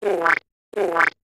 嗯啊嗯。啊